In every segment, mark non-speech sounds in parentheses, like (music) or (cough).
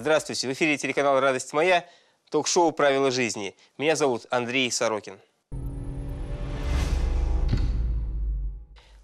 Здравствуйте, в эфире телеканал «Радость моя», ток-шоу «Правила жизни». Меня зовут Андрей Сорокин.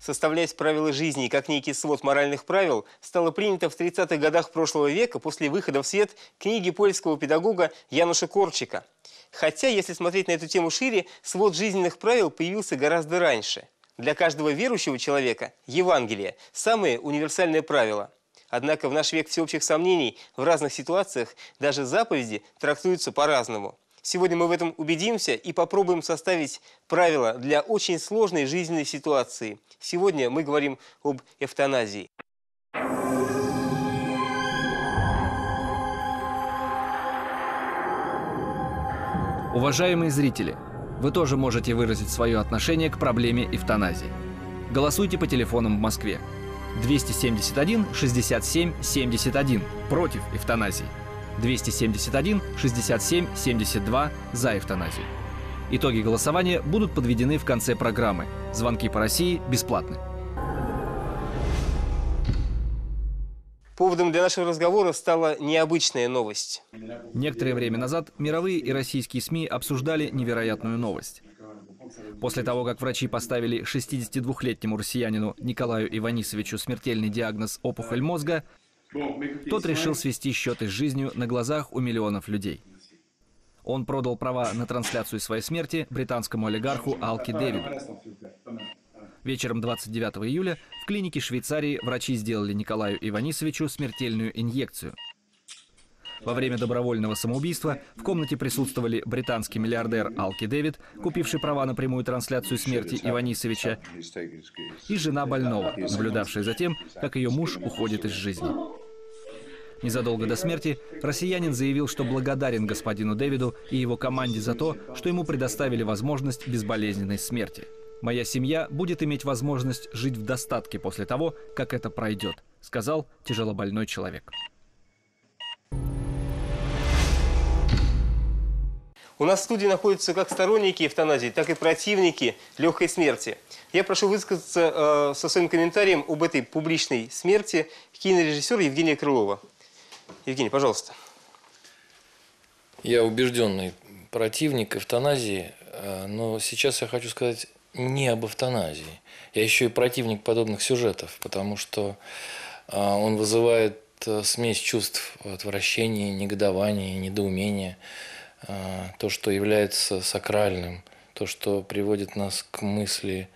Составлять правила жизни как некий свод моральных правил стало принято в 30-х годах прошлого века после выхода в свет книги польского педагога Януша Корчика. Хотя, если смотреть на эту тему шире, свод жизненных правил появился гораздо раньше. Для каждого верующего человека Евангелие – самые универсальные правила. Однако в наш век всеобщих сомнений в разных ситуациях даже заповеди трактуются по-разному. Сегодня мы в этом убедимся и попробуем составить правила для очень сложной жизненной ситуации. Сегодня мы говорим об эвтаназии. Уважаемые зрители, вы тоже можете выразить свое отношение к проблеме эвтаназии. Голосуйте по телефонам в Москве 271 67 71 против эвтаназии, 271 67 72 за эвтаназию. Итоги голосования будут подведены в конце программы. Звонки по России бесплатны. Поводом для нашего разговора стала необычная новость. Некоторое время назад мировые и российские СМИ обсуждали невероятную новость. После того, как врачи поставили 62-летнему россиянину Николаю Иванисовичу смертельный диагноз опухоль мозга, тот решил свести счеты с жизнью на глазах у миллионов людей. Он продал права на трансляцию своей смерти британскому олигарху Алки Дэвиду. Вечером 29 июля в клинике Швейцарии врачи сделали Николаю Иванисовичу смертельную инъекцию – во время добровольного самоубийства в комнате присутствовали британский миллиардер Алки Дэвид, купивший права на прямую трансляцию смерти Иванисовича, и жена больного, наблюдавшая за тем, как ее муж уходит из жизни. Незадолго до смерти россиянин заявил, что благодарен господину Дэвиду и его команде за то, что ему предоставили возможность безболезненной смерти. «Моя семья будет иметь возможность жить в достатке после того, как это пройдет», сказал тяжелобольной человек. У нас в студии находятся как сторонники эвтаназии, так и противники легкой смерти. Я прошу высказаться э, со своим комментарием об этой публичной смерти кинорежиссера Евгения Крылова. Евгений, пожалуйста. Я убежденный противник эвтаназии, э, но сейчас я хочу сказать не об эвтаназии. Я еще и противник подобных сюжетов, потому что э, он вызывает э, смесь чувств отвращения, негодования, недоумения – то, что является сакральным, то, что приводит нас к мысли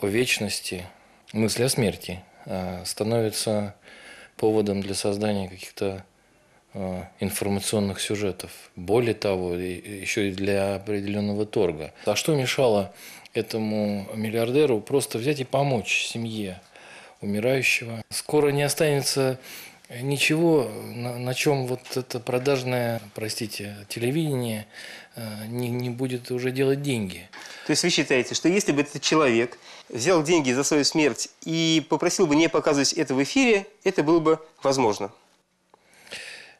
о вечности, мысли о смерти, а, становится поводом для создания каких-то а, информационных сюжетов. Более того, еще и для определенного торга. А что мешало этому миллиардеру просто взять и помочь семье умирающего? Скоро не останется ничего, на, на чем вот это продажное, простите, телевидение э, не, не будет уже делать деньги. То есть вы считаете, что если бы этот человек взял деньги за свою смерть и попросил бы не показывать это в эфире, это было бы возможно?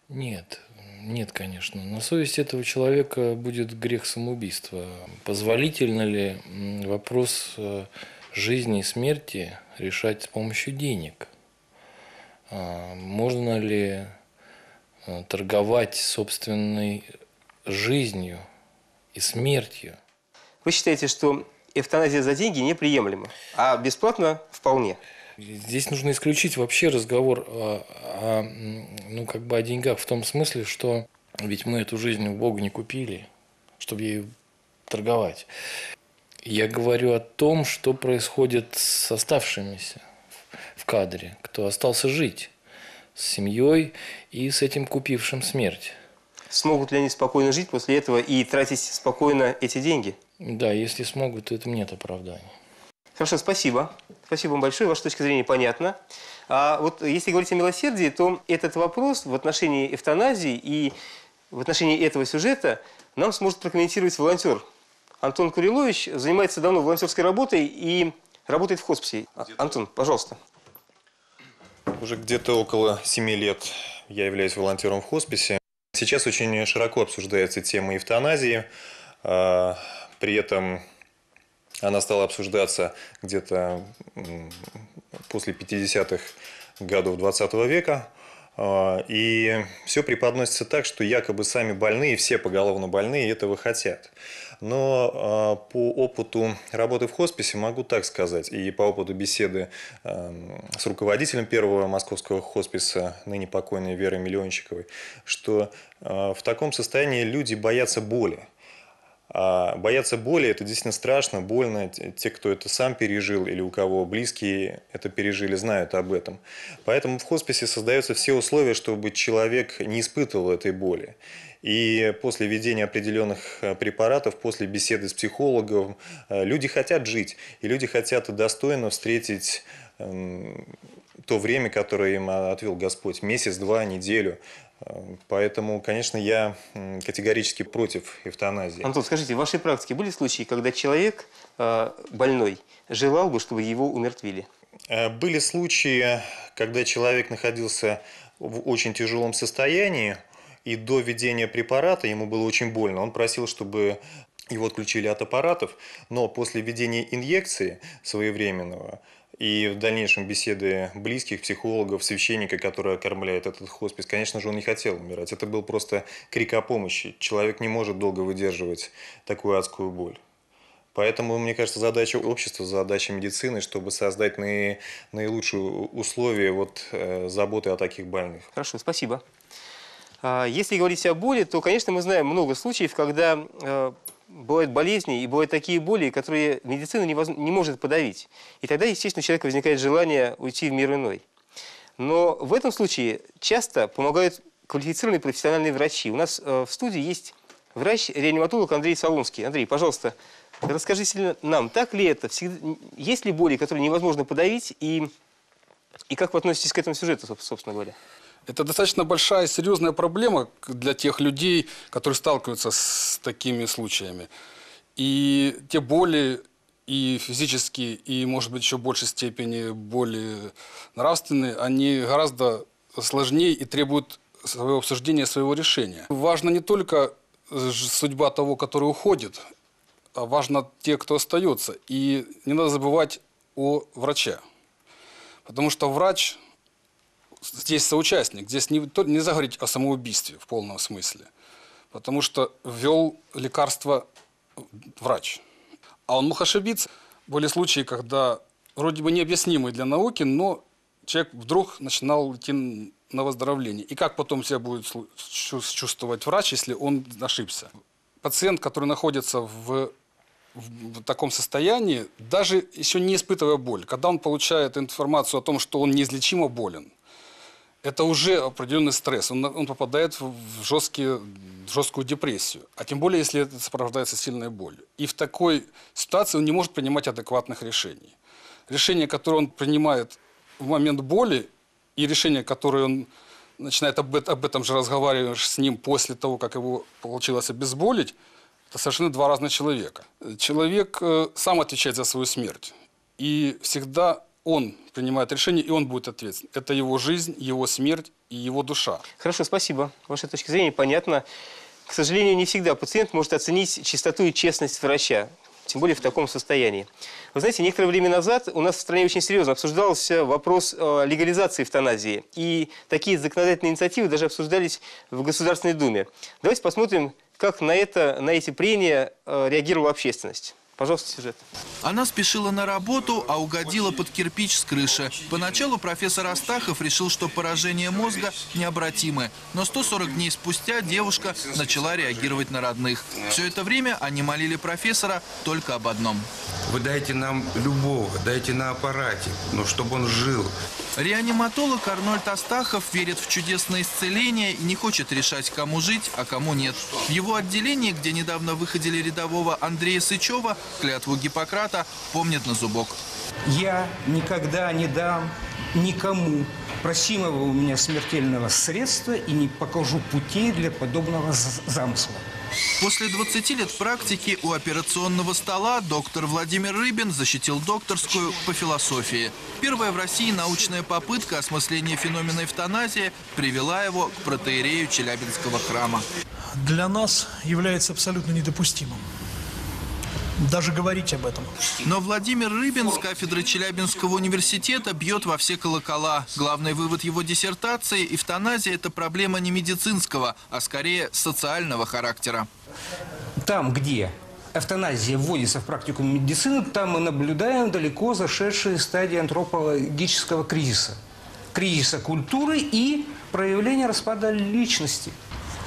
Нет, нет, конечно. На совести этого человека будет грех самоубийства. Позволительно ли вопрос э, жизни и смерти решать с помощью денег? А, можно ли а, торговать собственной жизнью и смертью? Вы считаете, что эвтаназия за деньги неприемлема, а бесплатно вполне? Здесь нужно исключить вообще разговор о, о, ну, как бы о деньгах в том смысле, что ведь мы эту жизнь у Бога не купили, чтобы ей торговать. Я говорю о том, что происходит с оставшимися в кадре, кто остался жить с семьей и с этим купившим смерть. Смогут ли они спокойно жить после этого и тратить спокойно эти деньги? Да, если смогут, то этому нет оправдания. Хорошо, спасибо. Спасибо вам большое. Ваша точка зрения понятна. А вот если говорить о милосердии, то этот вопрос в отношении эвтаназии и в отношении этого сюжета нам сможет прокомментировать волонтер. Антон Курилович занимается давно волонтерской работой и работает в хосписе. Антон, пожалуйста. Уже где-то около 7 лет я являюсь волонтером в хосписе. Сейчас очень широко обсуждается тема эвтаназии. А, при этом она стала обсуждаться где-то после 50-х годов 20 века. А, И все преподносится так, что якобы сами больные, все поголовно больные этого хотят. Но а, по опыту работы в хосписе могу так сказать, и по опыту беседы эм, с руководителем первого московского хосписа, ныне покойной Верой Миллиончиковой, что а, в таком состоянии люди боятся боли. А бояться боли – это действительно страшно, больно. Те, те, кто это сам пережил или у кого близкие это пережили, знают об этом. Поэтому в хосписе создаются все условия, чтобы человек не испытывал этой боли. И после введения определенных э, препаратов, после беседы с психологом, э, люди хотят жить. И люди хотят достойно встретить эм, то время, которое им отвел Господь. Месяц, два, неделю. Э, Поэтому, конечно, я категорически против эвтаназии. Антон, скажите, в вашей практике были случаи, когда человек больной желал бы, чтобы его умертвили? Были случаи, когда человек находился в очень тяжелом состоянии, и до введения препарата ему было очень больно. Он просил, чтобы его отключили от аппаратов, но после введения инъекции своевременного и в дальнейшем беседы близких, психологов, священника, который окормляет этот хоспис, конечно же, он не хотел умирать. Это был просто крик о помощи. Человек не может долго выдерживать такую адскую боль. Поэтому, мне кажется, задача общества, задача медицины, чтобы создать наи- наилучшие условия вот, э, заботы о таких больных. Хорошо, спасибо. А, Если говорить о боли, то, конечно, мы знаем много случаев, когда э, бывают болезни и бывают такие боли, которые медицина не может подавить. И тогда, естественно, у человека возникает желание уйти в мир иной. Но в этом случае часто помогают квалифицированные профессиональные врачи. У нас э, в студии есть врач-реаниматолог Андрей Солунский. Андрей, пожалуйста, расскажите нам, так ли это? Есть ли боли, которые невозможно подавить? И, и как вы относитесь к этому сюжету, соб- собственно говоря? Это достаточно большая и серьезная проблема для тех людей, которые сталкиваются с такими случаями. И те боли и физические, и, может быть, еще в большей степени боли нравственные, они гораздо сложнее и требуют своего обсуждения, своего решения. Важно не только судьба того, который уходит, а важно те, кто остается. И не надо забывать о враче. Потому что врач здесь соучастник. Здесь не, нельзя говорить о самоубийстве в полном смысле. Потому что ввел лекарство врач. А он мог ошибиться. Были случаи, когда вроде бы необъяснимые для науки, но человек вдруг начинал идти на выздоровление. И как потом себя будет чувствовать врач, если он ошибся? Пациент, который находится в в таком состоянии, даже еще не испытывая боль, когда он получает информацию о том, что он неизлечимо болен, это уже определенный стресс. Он, он попадает в жесткие, в жесткую депрессию. А тем более, если это сопровождается сильной болью. И в такой ситуации он не может принимать адекватных решений. Решение, которое он принимает в момент боли, и решение, которое он начинает об, об этом же разговаривать с ним после того, как его получилось обезболить, это совершенно два разных человека. Человек э, сам отвечает за свою смерть. И всегда он принимает решение, и он будет ответственен. Это его жизнь, его смерть и его душа. Хорошо, спасибо. Ваша точка зрения понятна. К сожалению, не всегда пациент может оценить чистоту и честность врача, тем более в таком состоянии. Вы знаете, некоторое время назад у нас в стране очень серьезно обсуждался вопрос э, легализации эвтаназии. И такие законодательные инициативы даже обсуждались в Государственной Думе. Давайте посмотрим, как на, это, на эти прения э, реагировала общественность. Пожалуйста, сюжет. Она спешила на работу, а угодила под кирпич с крыши. Поначалу профессор Астахов решил, что поражение мозга необратимое. Но 140 дней спустя девушка начала реагировать на родных. Все это время они молили профессора только об одном. Вы дайте нам любого, дайте на аппарате, но чтобы он жил. Реаниматолог Арнольд Астахов верит в чудесное исцеление и не хочет решать, кому жить, а кому нет. В его отделении, где недавно выходили рядового Андрея Сычева, клятву Гиппократа помнит на зубок. Я никогда не дам никому просимого у меня смертельного средства и не покажу путей для подобного замысла. После 20 лет практики у операционного стола доктор Владимир Рыбин защитил докторскую по философии. Первая в России научная попытка осмысления феномена эвтаназии привела его к протеерею Челябинского храма. для нас является абсолютно недопустимым. Даже говорить об этом. Но Владимир Рыбин с кафедры Челябинского университета бьет во все колокола. Главный вывод его диссертации – эвтаназия – это проблема не медицинского, а скорее социального характера. Там, где эвтаназия вводится в практику медицины, там мы наблюдаем далеко зашедшие стадии антропологического кризиса. Кризиса культуры и проявления распада личности.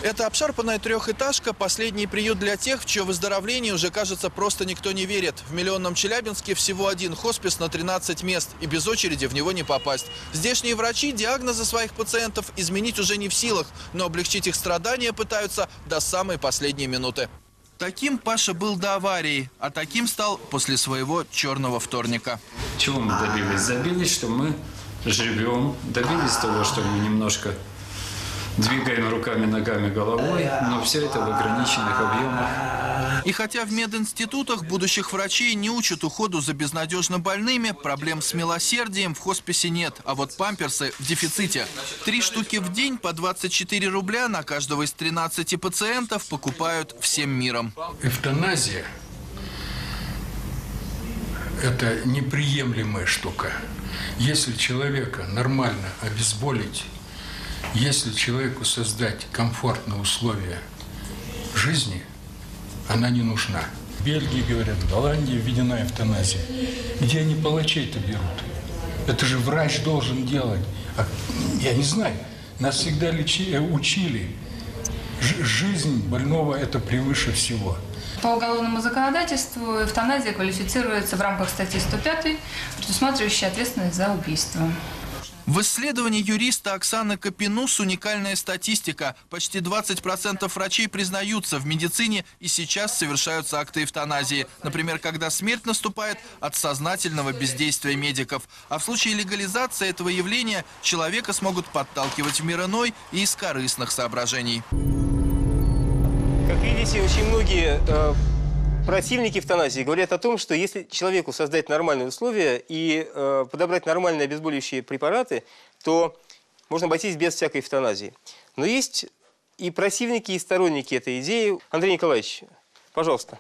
Это обшарпанная трехэтажка – последний приют для тех, в чье выздоровление уже, кажется, просто никто не верит. В миллионном Челябинске всего один хоспис на 13 мест, и без очереди в него не попасть. Здешние врачи диагнозы своих пациентов изменить уже не в силах, но облегчить их страдания пытаются до самой последней минуты. Таким Паша был до аварии, а таким стал после своего черного вторника. Чего мы добились? Добились, что мы живем, добились того, что мы немножко двигаем руками, ногами, головой, но все это в ограниченных объемах. И хотя в мединститутах будущих врачей не учат уходу за безнадежно больными, проблем с милосердием в хосписе нет, а вот памперсы в дефиците. Три штуки в день по 24 рубля на каждого из 13 пациентов покупают всем миром. Эвтаназия – это неприемлемая штука. Если человека нормально обезболить, если человеку создать комфортные условия жизни, она не нужна. В Бельгии, говорят, в Голландии введена эвтаназия. Где они палачей-то берут? Это же врач должен делать. А, я не знаю. Нас всегда лечи, учили. Ж, жизнь больного – это превыше всего. По уголовному законодательству эвтаназия квалифицируется в рамках статьи 105, предусматривающей ответственность за убийство. В исследовании юриста Оксаны Капинус уникальная статистика. Почти 20% врачей признаются, в медицине и сейчас совершаются акты эвтаназии. Например, когда смерть наступает от сознательного бездействия медиков. А в случае легализации этого явления человека смогут подталкивать в мир иной и из корыстных соображений. Как видите, очень многие э, противники эвтаназии говорят о том, что если человеку создать нормальные условия и э, подобрать нормальные обезболивающие препараты, то можно обойтись без всякой эвтаназии. Но есть и противники, и сторонники этой идеи. Андрей Николаевич, пожалуйста.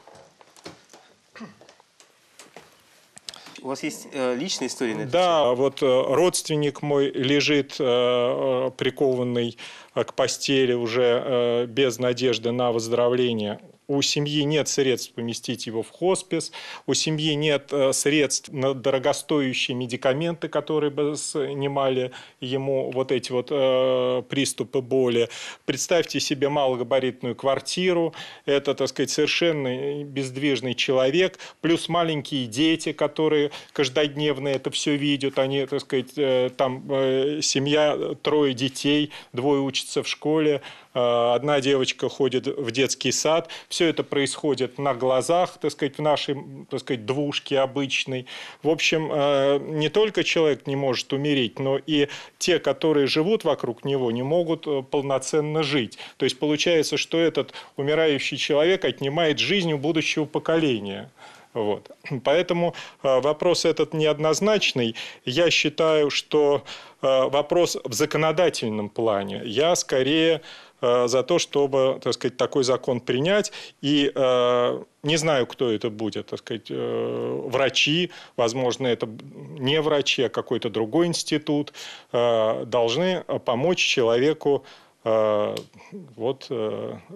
У вас есть э, личная история на это? Да, вот э, родственник мой лежит э, э, прикованный э, к постели уже э, без надежды на выздоровление у семьи нет средств поместить его в хоспис, у семьи нет э, средств на дорогостоящие медикаменты, которые бы снимали ему вот эти вот э, приступы боли. Представьте себе малогабаритную квартиру, это, так сказать, совершенно бездвижный человек, плюс маленькие дети, которые каждодневно это все видят, они, так сказать, э, там э, семья, трое детей, двое учатся в школе, одна девочка ходит в детский сад, все это происходит на глазах, так сказать, в нашей, так сказать, двушке обычной. В общем, э, не только человек не может умереть, но и те, которые живут вокруг него, не могут э, полноценно жить. То есть получается, что этот умирающий человек отнимает жизнь у будущего поколения. Вот. (clears throat) Поэтому э, вопрос этот неоднозначный. Я считаю, что вопрос в законодательном плане. Я скорее Э, за то, чтобы, так сказать, такой закон принять. И э, не знаю, кто это будет, так сказать, э, врачи, возможно, это не врачи, а какой-то другой институт, должны помочь человеку вот,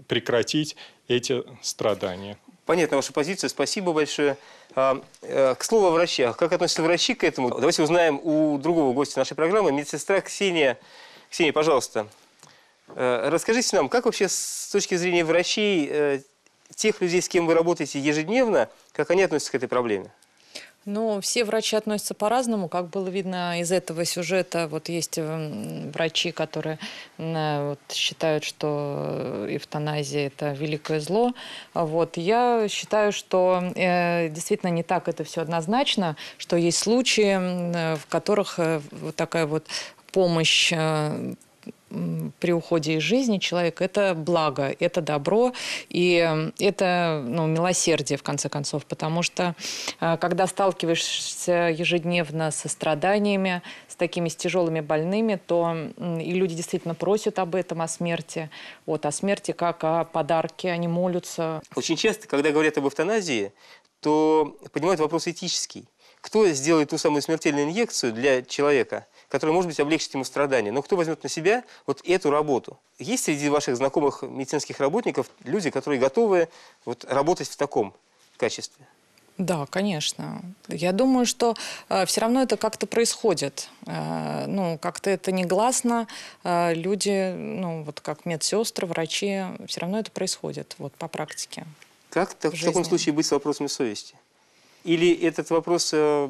прекратить эти страдания. Понятна ваша позиция, спасибо большое. А, к слову о врачах. Как относятся врачи к этому? Давайте узнаем у другого гостя нашей программы, медсестра Ксения. Ксения, пожалуйста. Э, расскажите нам, как вообще с точки зрения врачей, э, тех людей, с кем вы работаете ежедневно, как они относятся к этой проблеме? Ну, все врачи относятся по-разному. Как было видно из этого сюжета, вот есть врачи, которые вот, считают, что эвтаназия – это великое зло. Вот. Я считаю, что э, действительно не так это все однозначно, что есть случаи, в которых э, вот такая вот помощь э, при уходе из жизни человека, это благо, это добро, и это ну, милосердие, в конце концов, потому что а, когда сталкиваешься ежедневно со страданиями, с такими с тяжелыми больными, то и люди действительно просят об этом, о смерти, вот, о смерти как о подарке, они молятся. Очень часто, когда говорят об эвтаназии, то поднимают вопрос этический. Кто сделает ту самую смертельную инъекцию для человека, которая, может быть, облегчит ему страдания, но кто возьмет на себя вот эту работу? Есть среди ваших знакомых медицинских работников люди, которые готовы вот, работать в таком качестве? Да, конечно. Я думаю, что все равно это как-то происходит. Э, ну, как-то это негласно. Э, люди, ну, вот как медсестры, врачи, все равно это происходит вот по практике. Как так, в, жизни. таком случае быть с вопросами совести? Или этот вопрос э,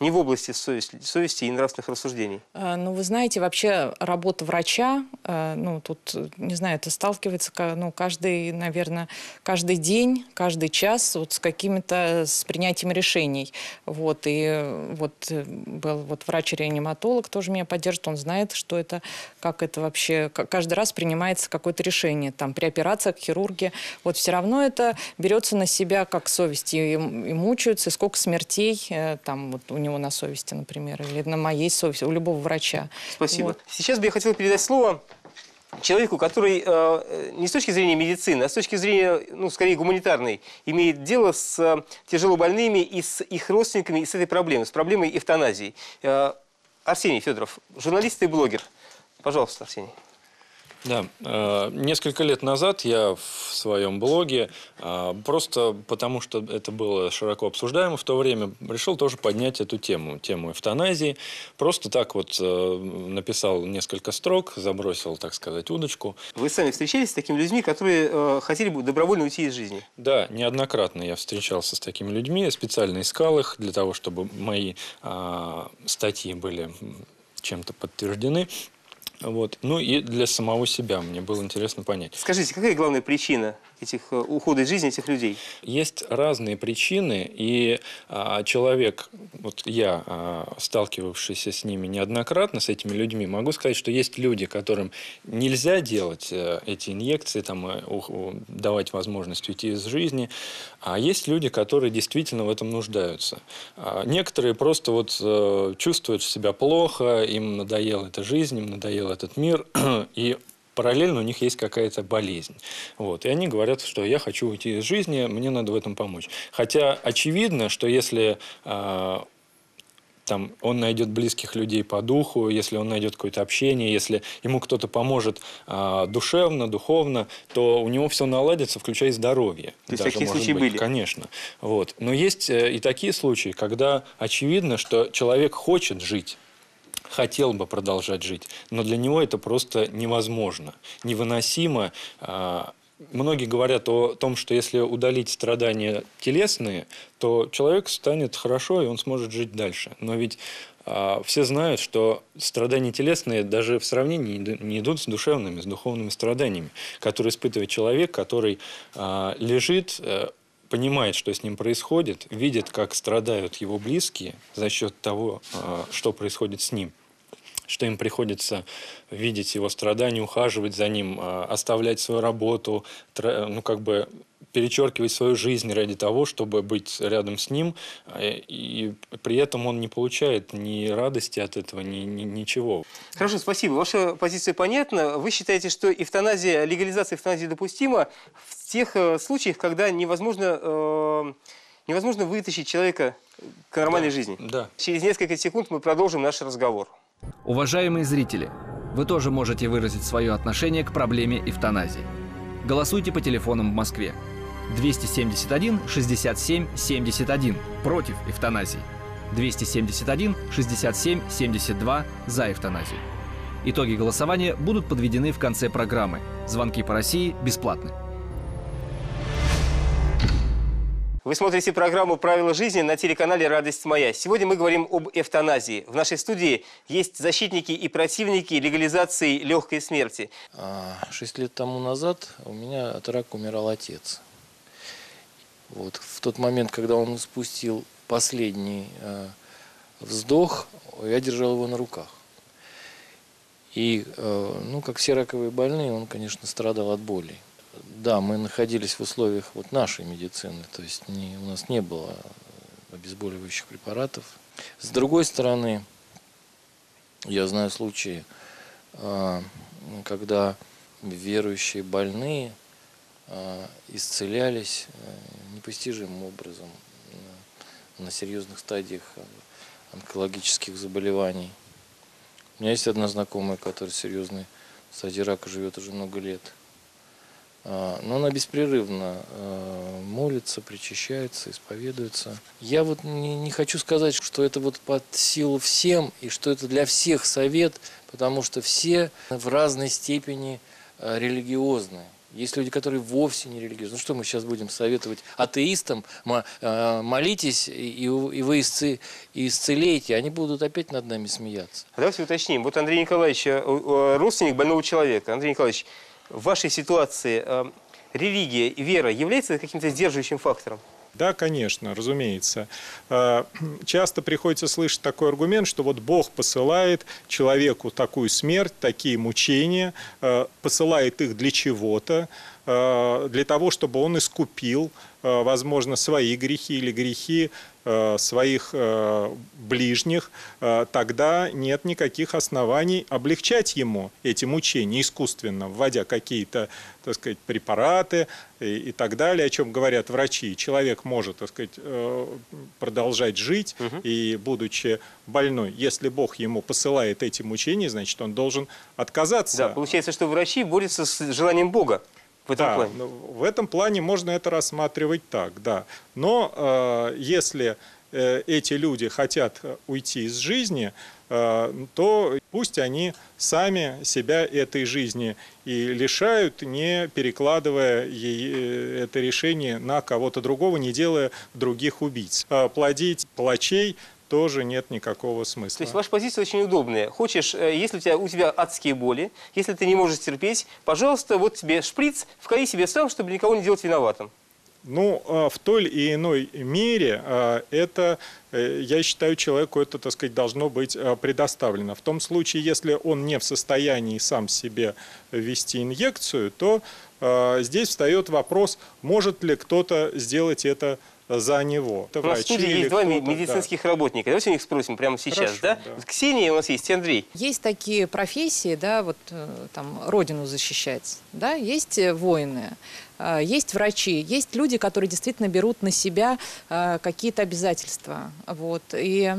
не в области совести, совести и нравственных рассуждений? Э, Ну, вы знаете, вообще работа врача, э, ну, тут, не знаю, это сталкивается, ну, каждый, наверное, каждый день, каждый час вот с какими-то, с принятием решений. Вот, и вот был вот врач-реаниматолог тоже меня поддержит, он знает, что это, как это вообще, ка- каждый раз принимается какое-то решение, там, при операциях, хирурги, вот все равно это берется на себя как совесть, и, и мучаются, сколько смертей, э, там, вот у него на совести, например, или на моей совести, у любого врача. Спасибо. Вот. Сейчас бы я хотел передать слово человеку, который э, не с точки зрения медицины, а с точки зрения, ну, скорее, гуманитарной, имеет дело с э, тяжелобольными и с их родственниками, и с этой проблемой, с проблемой эвтаназии. Э, Арсений Федоров, журналист и блогер. Пожалуйста, Арсений. Да, э, несколько лет назад я в своем блоге, э, просто потому что это было широко обсуждаемо в то время, решил тоже поднять эту тему, тему эвтаназии. Просто так вот э, написал несколько строк, забросил, так сказать, удочку. Вы сами встречались с такими людьми, которые хотели бы добровольно уйти из жизни? Да, неоднократно я встречался с такими людьми, я специально искал их для того, чтобы мои статьи были чем-то подтверждены. Вот. Ну и для самого себя мне было интересно понять. Скажите, какая главная причина этих э, ухода из жизни этих людей? Есть разные причины, и а, человек, вот я, а, сталкивавшийся с ними неоднократно, с этими людьми, могу сказать, что есть люди, которым нельзя делать э, эти инъекции, там, э, у- давать возможность уйти из жизни, а есть люди, которые действительно в этом нуждаются. А Некоторые просто вот э, чувствуют себя плохо, им надоела эта жизнь, им надоел этот мир, (clears throat) и параллельно у них есть какая-то болезнь. Вот. И они говорят, что я хочу уйти из жизни, мне надо в этом помочь. Хотя очевидно, что если а, там, он найдет близких людей по духу, если он найдет какое-то общение, если ему кто-то поможет а, душевно, духовно, то у него все наладится, включая здоровье. То есть даже, такие случаи быть. были? Конечно. Вот. Но есть э, и такие случаи, когда очевидно, что человек хочет жить, хотел бы продолжать жить, но для него это просто невозможно, невыносимо. А, Многие говорят о том, что если удалить страдания телесные, то человек станет хорошо, и он сможет жить дальше. Но ведь а, все знают, что страдания телесные даже в сравнении не иду- не идут с душевными, с духовными страданиями, которые испытывает человек, который а, лежит, э, понимает, что с ним происходит, видит, как страдают его близкие за счет того, что происходит с ним что им приходится видеть его страдания, ухаживать за ним, а, оставлять свою работу, тра- ну, как бы перечеркивать свою жизнь ради того, чтобы быть рядом с ним, а, и при этом он не получает ни радости от этого, ни, ни- ничего. Хорошо, спасибо. Ваша позиция понятна. Вы считаете, что эвтаназия, легализация эвтаназии допустима в тех э, случаях, когда невозможно, э, невозможно вытащить человека к нормальной жизни? Да. Через несколько секунд мы продолжим наш разговор. Уважаемые зрители, вы тоже можете выразить свое отношение к проблеме эвтаназии. Голосуйте по телефонам в Москве. 271 67 71 против эвтаназии. 271 67 72 за эвтаназию. Итоги голосования будут подведены в конце программы. Звонки по России бесплатны. Вы смотрите программу «Правила жизни» на телеканале «Радость моя». Сегодня мы говорим об эвтаназии. В нашей студии есть защитники и противники легализации легкой смерти. А, Шесть лет тому назад у меня от рака умирал отец. Вот в тот момент, когда он спустил последний э, вздох, я держал его на руках. И, э, ну, как все раковые больные, он, конечно, страдал от боли. Да, мы находились в условиях вот нашей медицины, то есть не, у нас не было обезболивающих препаратов. С другой стороны, я знаю случаи, э, когда верующие больные э, исцелялись э, непостижимым образом на серьезных стадиях онкологических заболеваний. У меня есть одна знакомая, которая серьезной стадии рака живет уже много лет. А, но она беспрерывно а, молится, причащается, исповедуется. Я вот не, хочу сказать, что это вот под силу всем и что это для всех совет, потому что все в разной степени а, религиозны. Есть люди, которые вовсе не религиозны. Ну что мы сейчас будем советовать атеистам? Э, молитесь, и вы исцелеете. Они будут опять над нами смеяться. Давайте уточним. Вот Андрей Николаевич, э, родственник больного человека. Андрей Николаевич, в вашей ситуации э, религия и вера является каким-то сдерживающим фактором? Да, конечно, разумеется. А, (clears throat) часто приходится слышать такой аргумент, что вот Бог посылает человеку такую смерть, такие мучения, а, посылает их для чего-то, для того, чтобы он искупил, возможно, свои грехи или грехи Э, своих э, ближних, э, тогда нет никаких оснований облегчать ему эти мучения искусственно, вводя какие-то, так сказать, препараты и, и так далее, о чем говорят врачи. Человек может, так сказать, продолжать жить угу. и, будучи больной, если Бог ему посылает эти мучения, значит, он должен отказаться. Да, получается, что врачи борются с желанием Бога в этом да, плане? Ну, в этом плане можно это рассматривать так, да. Но э, если э, эти люди хотят уйти из жизни, э, то пусть они сами себя этой жизни и лишают, не перекладывая ей, э, это решение на кого-то другого, не делая других убийц. Э, плодить палачей – тоже нет никакого смысла. То есть ваша позиция очень удобная. Хочешь, э, если у тебя, у тебя адские боли, если ты не можешь терпеть, пожалуйста, вот тебе шприц, вкали себе сам, чтобы никого не делать виноватым. Ну, э, в той или иной мере э, это, я считаю, человеку это, так сказать, должно быть предоставлено. В том случае, если он не в состоянии сам себе ввести инъекцию, то здесь встает вопрос, может ли кто-то сделать это за него. Это у нас в студии есть два медицинских да. работника. Давайте у них спросим прямо сейчас. Хорошо, да? Да. Ксения у нас есть, Андрей. Есть такие профессии, да, вот э, там родину защищать, да, есть э, воины, э, есть врачи, есть люди, которые действительно берут на себя какие-то обязательства. Вот. И,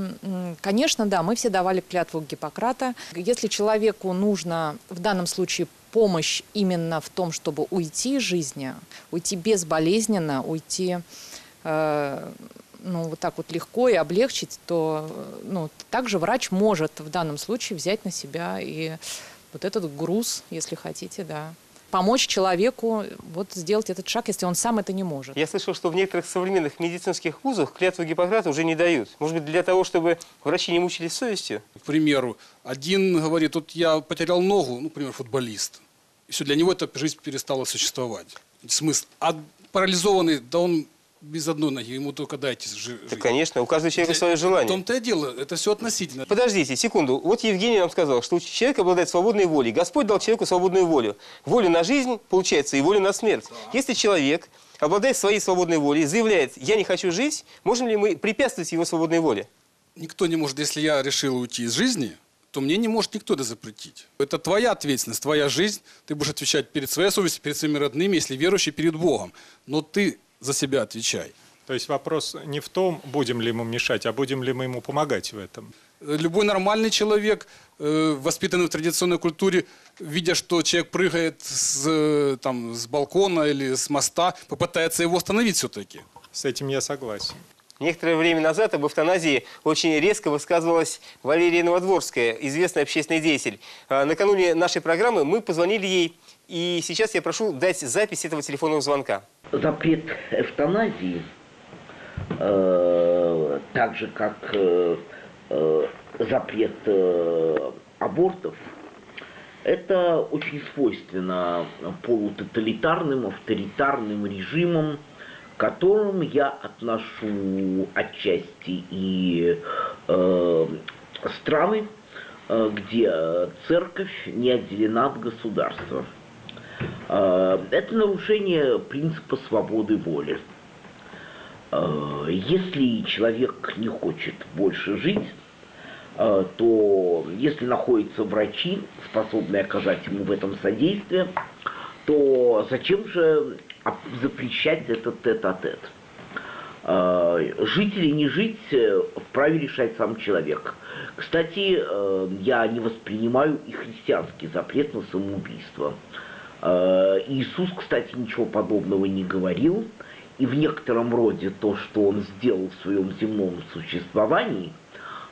конечно, да, мы все давали клятву Гиппократа. Если человеку нужно в данном случае помощь именно в том, чтобы уйти из жизни, уйти безболезненно, уйти ну, вот так вот легко и облегчить, то ну, также врач может в данном случае взять на себя и вот этот груз, если хотите, да. Помочь человеку вот сделать этот шаг, если он сам это не может. Я слышал, что в некоторых современных медицинских вузах клятву Гиппократа уже не дают. Может быть, для того, чтобы врачи не мучились совестью? К примеру, один говорит, вот я потерял ногу, ну, например, футболист. И все, для него эта жизнь перестала существовать. Смысл. А парализованный, да он без одной ноги, ему только дайте жить. Да, конечно, у каждого человека свое желание. В том-то и дело, это все относительно. Подождите, секунду. Вот Евгений нам сказал, что человек обладает свободной волей. Господь дал человеку свободную волю. Волю на жизнь, получается, и волю на смерть. Да. Если человек обладает своей свободной волей, заявляет, я не хочу жить, можем ли мы препятствовать его свободной воле? Никто не может, если я решил уйти из жизни, то мне не может никто это запретить. Это твоя ответственность, твоя жизнь. Ты будешь отвечать перед своей совестью, перед своими родными, если верующий, перед Богом. Но ты за себя отвечай. То есть вопрос не в том, будем ли ему мешать, а будем ли мы ему помогать в этом. Любой нормальный человек, э, воспитанный в традиционной культуре, видя, что человек прыгает с, там, с балкона или с моста, попытается его остановить все-таки. С этим я согласен. Некоторое время назад об эвтаназии очень резко высказывалась Валерия Новодворская, известный общественный деятель. А, накануне нашей программы мы позвонили ей, и сейчас я прошу дать запись этого телефонного звонка. Запрет эвтаназии, э, так же как э, э, запрет э, абортов, это очень свойственно полутоталитарным, авторитарным режимам, к которым я отношу отчасти и э, страны, э, где церковь не отделена от государства. Э, Это нарушение принципа свободы воли. Э, Если человек не хочет больше жить, э, то если находятся врачи, способные оказать ему в этом содействие, то зачем же запрещать этот тет-а-тет? Жить или не жить вправе решать сам человек. Кстати, я не воспринимаю и христианский запрет на самоубийство. Э, Иисус, кстати, ничего подобного не говорил. И в некотором роде то, что он сделал в своем земном существовании,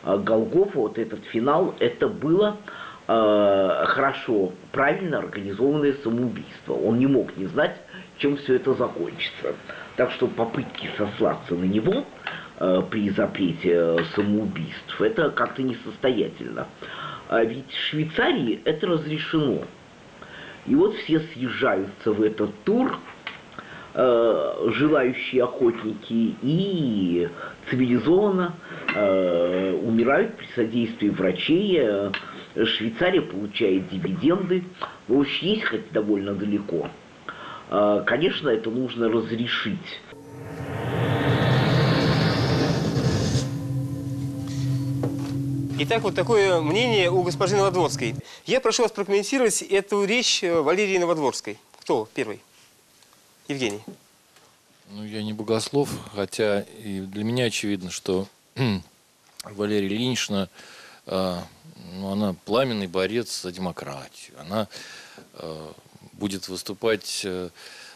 э, Голгофа, вот этот финал, это было э, хорошо, правильно организованное самоубийство. Он не мог не знать, чем все это закончится. Так что попытки сослаться на него э, при запрете э, самоубийств, это как-то несостоятельно. А ведь в Швейцарии это разрешено. И вот все съезжаются в этот тур, э, желающие охотники, и цивилизованно э, умирают при содействии врачей. Э, Швейцария получает дивиденды, но уж есть хоть довольно далеко. Э, Конечно, это нужно разрешить. Итак, вот такое мнение у госпожи Новодворской. Я прошу вас прокомментировать эту речь э, Валерии Новодворской. Кто первый? Евгений. Ну, я не богослов, хотя и для меня очевидно, что (clears throat) Валерия Ильинична, э, ну, она пламенный борец за демократию. Она э, будет выступать э,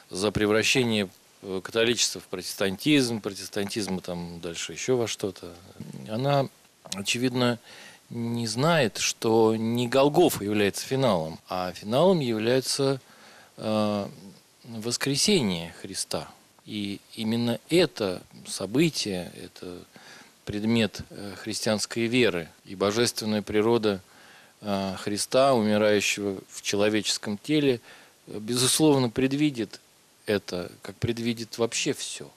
за превращение э, католичества в протестантизм, протестантизма там дальше еще во что-то. Она, очевидно, не знает, что не Голгофа является финалом, а финалом является э, воскресение Христа. И именно это событие, это предмет э, христианской веры и божественная природа э, Христа, умирающего в человеческом теле, э, безусловно, предвидит это, как предвидит вообще все.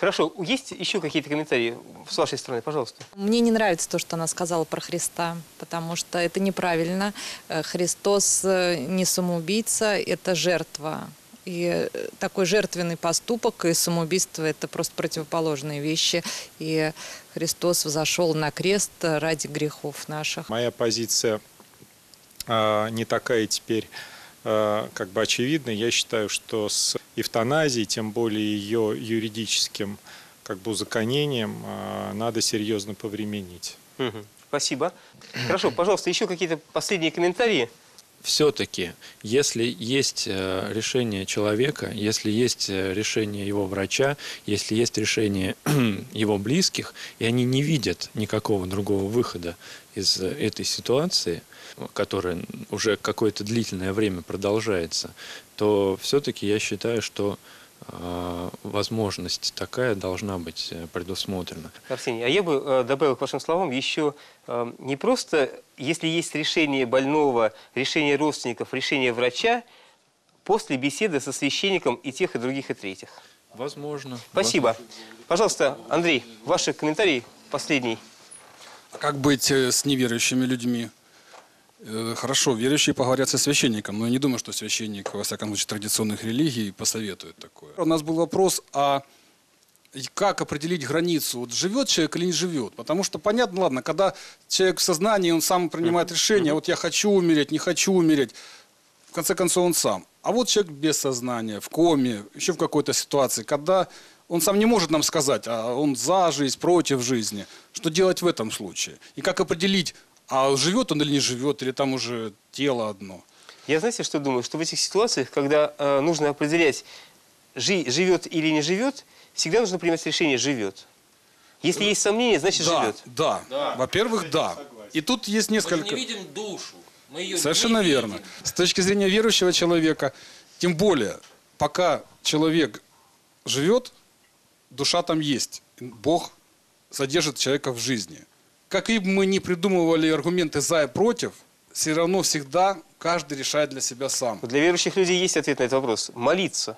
Хорошо, есть еще какие-то комментарии с вашей стороны, пожалуйста? Мне не нравится то, что она сказала про Христа, потому что это неправильно. Э, Христос э, не самоубийца, это жертва. И э, такой жертвенный поступок и самоубийство – это просто противоположные вещи. И Христос взошел на крест ради грехов наших. Моя позиция а, не такая теперь как бы очевидна. Я считаю, что с эвтаназией, тем более ее юридическим как бы узаконением, а, надо серьезно повременить. Мгм. Спасибо. Хорошо, пожалуйста, еще какие-то последние комментарии? все-таки, если есть э, решение человека, если есть э, решение его врача, если есть решение (clears throat) его близких, и они не видят никакого другого выхода из э, этой ситуации, которая уже какое-то длительное время продолжается, то все-таки я считаю, что э, возможность такая должна быть э, предусмотрена. Арсений, а я бы э, добавил к вашим словам еще не просто, если есть решение больного, решение родственников, решение врача, после беседы со священником и тех, и других, и третьих. Возможно. Спасибо. Пожалуйста, Андрей, ваши комментарии последний. А как быть э, с неверующими людьми? Э, Хорошо, верующие поговорят со священником, но я не думаю, что священник, во всяком случае, традиционных религий посоветует такое. У нас был вопрос, а как определить границу, вот живет человек или не живет? Потому что понятно, ладно, когда человек в сознании, он сам принимает решение, вот я хочу умереть, не хочу умереть, в конце концов он сам. А вот человек без сознания, в коме, еще в какой-то ситуации, когда он сам не может нам сказать, а он за жизнь, против жизни. Что делать в этом случае? И как определить, а живет он или не живет, или там уже тело одно? Я знаете, что думаю? Что в этих ситуациях, когда э, нужно определять, жи- живет или не живет, всегда нужно принимать решение «живет». Если есть сомнения, значит да, живет. Да, Во-первых, да. И тут есть несколько... видим душу. Мы ее Совершенно верно. С точки зрения верующего человека, тем более, пока человек живет, душа там есть. Бог содержит человека в жизни. Как и мы не придумывали аргументы за и против, все равно всегда каждый решает для себя сам. Для верующих людей есть ответ на этот вопрос. Молиться.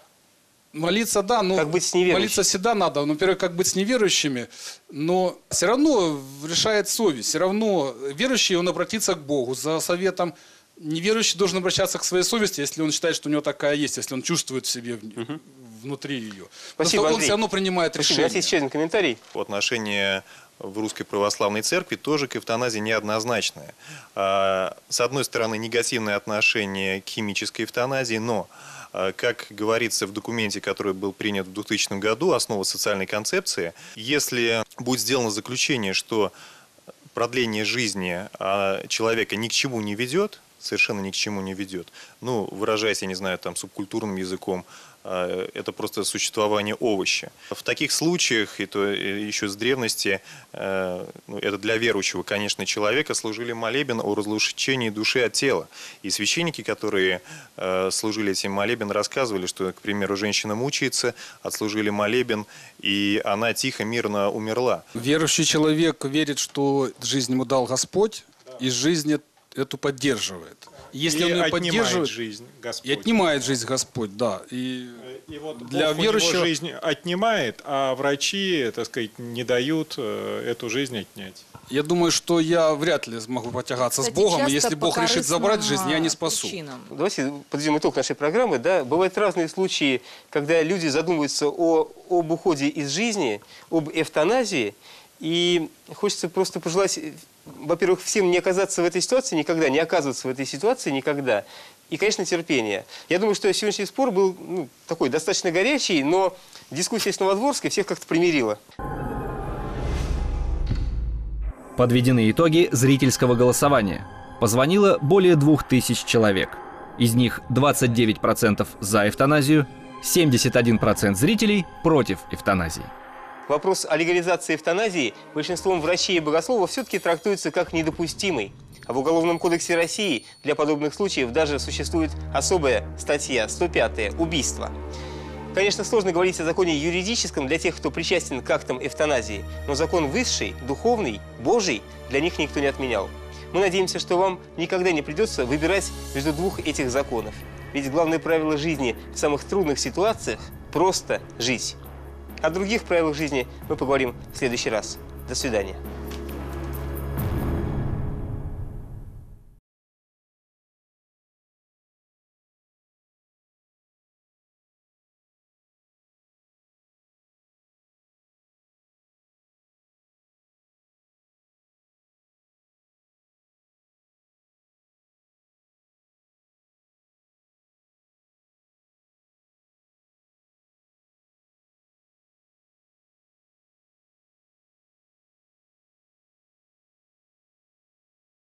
Молиться, да, но Как быть с молиться всегда надо. Ну, во-первых, как быть с неверующими, но все равно решает совесть. Все равно верующий, он обратится к Богу за советом. Неверующий должен обращаться к своей совести, если он считает, что у него такая есть, если он чувствует в себе в- внутри ее. Спасибо, что он Андрей. все равно принимает Спасибо. У нас решение. есть еще один комментарий. Отношение в Русской Православной Церкви тоже к эвтаназии неоднозначное. А, С одной стороны, негативное отношение к химической эвтаназии, но, а, как говорится в документе, который был принят в 2000 году, основа социальной концепции, если будет сделано заключение, что продление жизни а, человека ни к чему не ведет, совершенно ни к чему не ведет. Ну, выражаясь, я не знаю, там, субкультурным языком, это просто существование овоща. В таких случаях, и то еще с древности, э, ну, это для верующего, конечно, человека, служили молебен о разлучении души от тела. И священники, которые э, служили этим молебен, рассказывали, что, к примеру, женщина мучается, отслужили молебен, и она тихо, мирно умерла. Верующий человек верит, что жизнь ему дал Господь, и жизнь эту поддерживает. Если И он ее поддерживает, жизнь Господь. и отнимает жизнь Господь, да. И, И вот для Бог верующего жизнь отнимает, а врачи, так сказать, не дают э, эту жизнь отнять. я думаю, что я вряд ли смогу потягаться Кстати, с Богом, если Бог решит забрать жизнь, я не спасу. причинам. Давайте подведем итог нашей программы. Да? Бывают разные случаи, когда люди задумываются о, об уходе из жизни, об эвтаназии. И хочется просто пожелать, во-первых, всем не оказаться в этой ситуации никогда, не оказываться в этой ситуации никогда. И, конечно, терпение. Я думаю, что сегодняшний спор был ну, такой достаточно горячий, но дискуссия с Новодворской всех как-то примирила. Подведены итоги зрительского голосования. Позвонило более двух тысяч человек. Из них 29% за эвтаназию, 71% зрителей против эвтаназии. Вопрос о легализации эвтаназии большинством врачей и богословов все-таки трактуется как недопустимый. А в Уголовном кодексе России для подобных случаев даже существует особая статья 105 «Убийство». Конечно, сложно говорить о законе юридическом для тех, кто причастен к актам эвтаназии, но закон высший, духовный, божий для них никто не отменял. Мы надеемся, что вам никогда не придется выбирать между двух этих законов. Ведь главное правило жизни в самых трудных ситуациях – просто жить. О других правилах жизни мы поговорим в следующий раз. До свидания.